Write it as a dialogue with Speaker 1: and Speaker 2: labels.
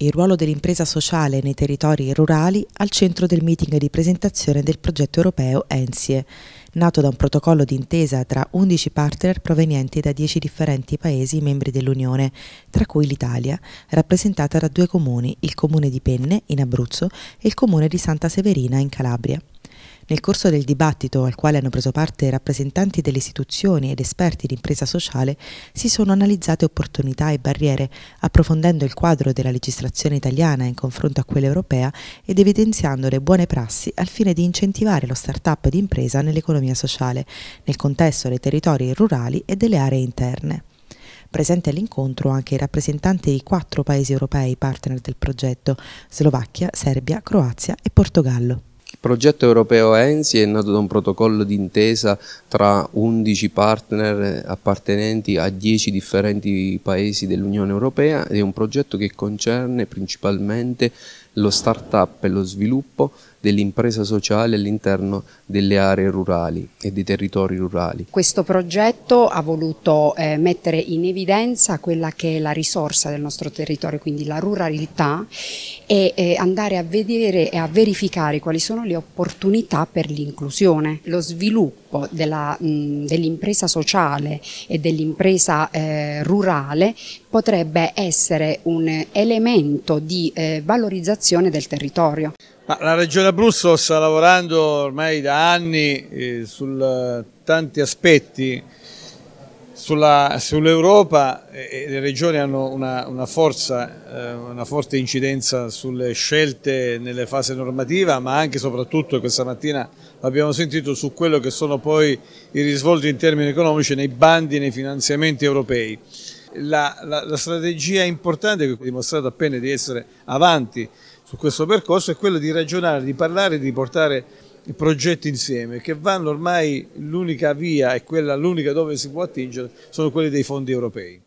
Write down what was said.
Speaker 1: Il ruolo dell'impresa sociale nei territori rurali al centro del meeting di presentazione del progetto europeo ENSIE, nato da un protocollo d'intesa tra 11 partner provenienti da 10 differenti paesi membri dell'Unione, tra cui l'Italia, rappresentata da due comuni, il comune di Penne, in Abruzzo, e il comune di Santa Severina, in Calabria. Nel corso del dibattito al quale hanno preso parte rappresentanti delle istituzioni ed esperti di impresa sociale si sono analizzate opportunità e barriere, approfondendo il quadro della legislazione italiana in confronto a quella europea ed evidenziando le buone prassi al fine di incentivare lo start-up di impresa nell'economia sociale, nel contesto dei territori rurali e delle aree interne. Presente all'incontro anche i rappresentanti di quattro paesi europei partner del progetto, Slovacchia, Serbia, Croazia e Portogallo.
Speaker 2: Il progetto europeo ENSI è nato da un protocollo d'intesa tra 11 partner appartenenti a 10 differenti paesi dell'Unione Europea ed è un progetto che concerne principalmente lo start-up e lo sviluppo dell'impresa sociale all'interno delle aree rurali e dei territori rurali.
Speaker 3: Questo progetto ha voluto eh, mettere in evidenza quella che è la risorsa del nostro territorio, quindi la ruralità e eh, andare a vedere e a verificare quali sono le opportunità per l'inclusione, lo sviluppo dell'impresa dell sociale e dell'impresa eh, rurale potrebbe essere un elemento di eh, valorizzazione del territorio.
Speaker 4: Ma la Regione Abruzzo sta lavorando ormai da anni eh, su uh, tanti aspetti sull'Europa sull e le regioni hanno una, una, forza, eh, una forte incidenza sulle scelte nelle fasi normativa ma anche e soprattutto questa mattina abbiamo sentito su quello che sono poi i risvolti in termini economici nei bandi e nei finanziamenti europei. La, la, la strategia importante che ha dimostrato appena di essere avanti su questo percorso è quello di ragionare, di parlare, di portare progetti insieme che vanno ormai l'unica via e quella l'unica dove si può attingere sono quelli dei fondi europei.